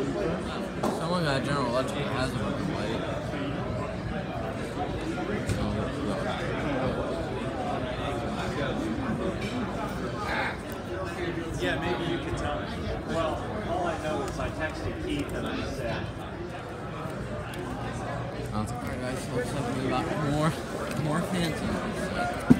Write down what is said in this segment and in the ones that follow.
Someone got General Electric that has a fucking light. Yeah, maybe you could tell me. Well, all I know is I texted Keith and I said, Alright guys, so let's talk about more, more fancy.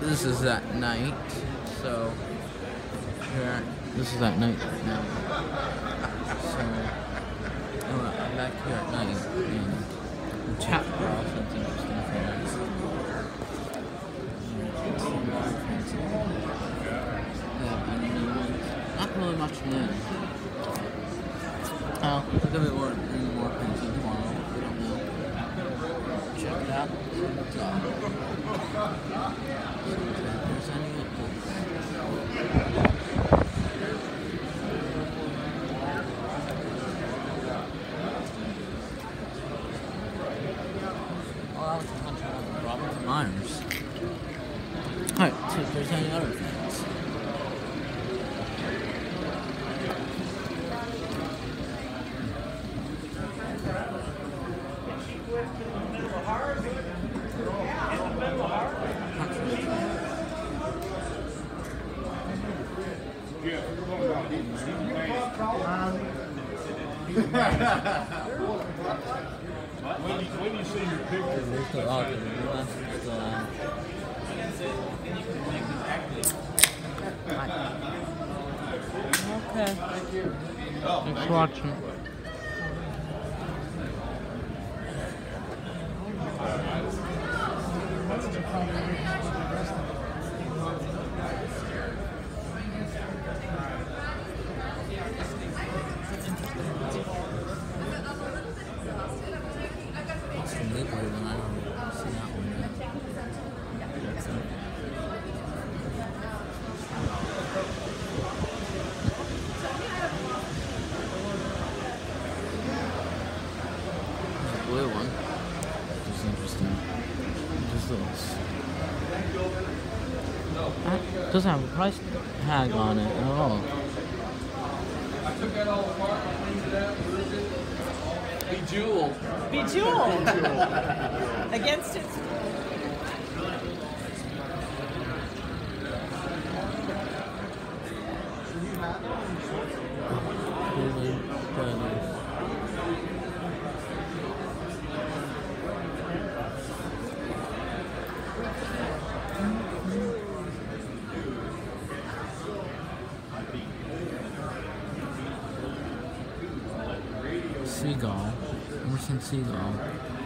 this is at night, so here this is at night right now. So uh, I'm back here at night and the chat bar something interesting for us. Yeah, new ones? Not really much new. Oh, we're gonna be more, doing Myers. Alright, see if there's any other things. When you, when you see your picture, the the left is the Okay. Thanks for watching from Gateway, and I don't see that one yet. There's a blue one, which is interesting. Just this. That doesn't have a price tag on it at all. bejeweled. Bejeweled. Against its Really good. Seagull. Emerson Seagull.